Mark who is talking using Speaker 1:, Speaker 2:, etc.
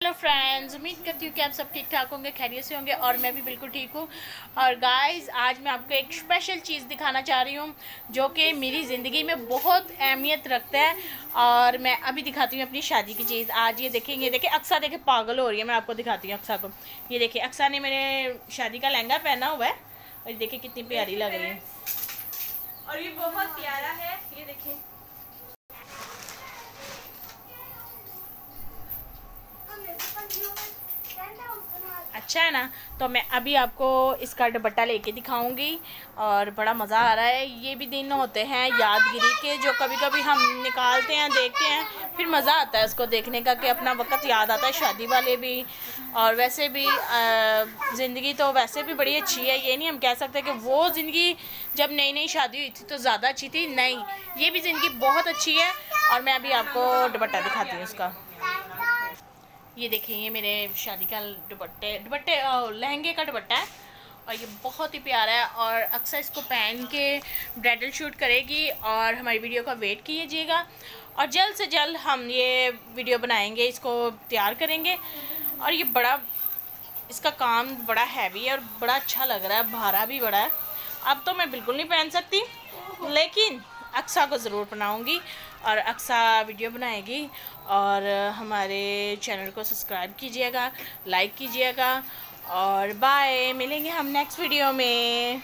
Speaker 1: Hello friends उम्मीद करती हूँ कि आप सब ठीक ठाक होंगे, खैरियत से होंगे और मैं भी बिल्कुल ठीक हूँ। और गाइस आज मैं आपको एक स्पेशल चीज़ दिखाना चाह रही हूँ, जो कि मेरी ज़िंदगी में बहुत अहमियत रखता है। और मैं अभी दिखाती हूँ अपनी शादी की चीज़। आज ये देखेंगे देखें अक्सा देखे पागल हो रही है, मैं आपको दिखाती हूँ अक्सा को। ये देखिए, अक्सा ने मेरे शादी का लहंगा पहना हुआ है। और देखिए कितनी प्यारी लग रही है। और ये बहुत प्यारा है ये देखिए अच्छा है ना तो मैं अभी आपको इसका दुपट्टा लेके दिखाऊँगी और बड़ा मज़ा आ रहा है। ये भी दिन होते हैं यादगिरी के, जो कभी कभी हम निकालते हैं, देखते हैं, फिर मज़ा आता है उसको देखने का कि अपना वक्त याद आता है शादी वाले भी। और वैसे भी ज़िंदगी तो वैसे भी बड़ी अच्छी है, ये नहीं हम कह सकते कि वो ज़िंदगी जब नई नई शादी हुई थी तो ज़्यादा अच्छी थी, नहीं, ये भी ज़िंदगी बहुत अच्छी है और मैं अभी आपको दुपट्टा दिखाती हूँ उसका। ये देखें ये मेरे शादी का दुपट्टे दुपट्टे लहंगे का दुपट्टा है और ये बहुत ही प्यारा है और अक्सर इसको पहन के ब्राइडल शूट करेगी और हमारी वीडियो का वेट कीजिएगा और जल्द से जल्द हम ये वीडियो बनाएँगे, इसको तैयार करेंगे और ये बड़ा, इसका काम बड़ा हैवी है और बड़ा अच्छा लग रहा है, भारा भी बड़ा है। अब तो मैं बिल्कुल नहीं पहन सकती, लेकिन अक्सा को ज़रूर बनाऊँगी और अक्सा वीडियो बनाएगी। और हमारे चैनल को सब्सक्राइब कीजिएगा, लाइक कीजिएगा और बाय। मिलेंगे हम नेक्स्ट वीडियो में।